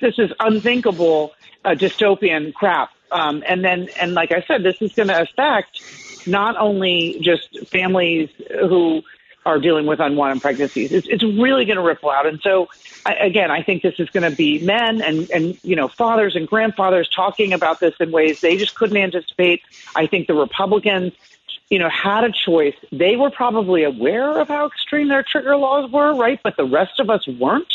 this is unthinkable uh, dystopian crap. Um, and then, and like I said, this is going to affect not only just families who are dealing with unwanted pregnancies. It's, it's really going to ripple out. And so, I, again, I think this is going to be men and, and, you know, fathers and grandfathers talking about this in ways they just couldn't anticipate. I think the Republicans, you know, had a choice. They were probably aware of how extreme their trigger laws were, right? But the rest of us weren't.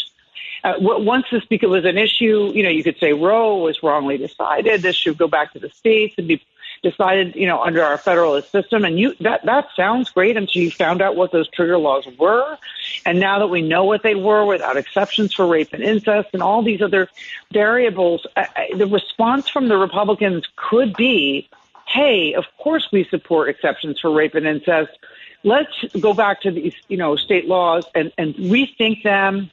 Uh, once this was an issue, you know, you could say Roe was wrongly decided. This should go back to the states and be decided, you know, under our federalist system. And you that that sounds great until you found out what those trigger laws were. And now that we know what they were, without exceptions for rape and incest and all these other variables, uh, the response from the Republicans could be, "Hey, of course we support exceptions for rape and incest." Let's go back to these, you know, state laws and, and rethink them.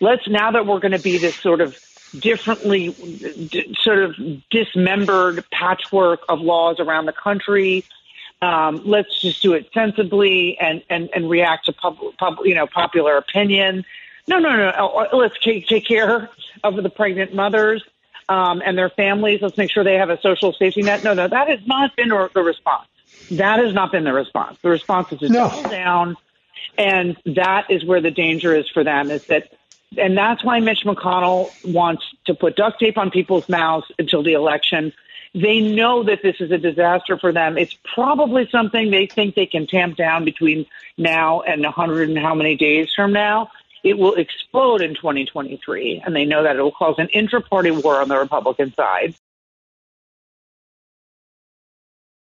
Let's now that we're going to be this sort of differently d- sort of dismembered patchwork of laws around the country. Um, let's just do it sensibly and, and, and react to pub, pub, you know, popular opinion. No, no, no. Uh, uh, let's take, take care of the pregnant mothers um, and their families. Let's make sure they have a social safety net. No, no, that has not been the response. That has not been the response. The response is to no. double down, and that is where the danger is for them. Is that and that's why Mitch McConnell wants to put duct tape on people's mouths until the election. They know that this is a disaster for them. It's probably something they think they can tamp down between now and 100 and how many days from now. It will explode in 2023, and they know that it will cause an intra party war on the Republican side.